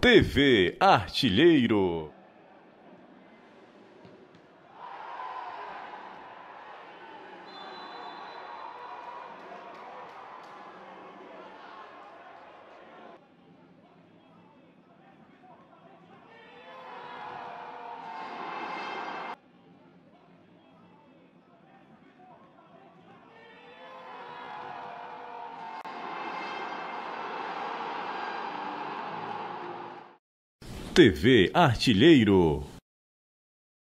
TV Artilheiro. TV Artilheiro.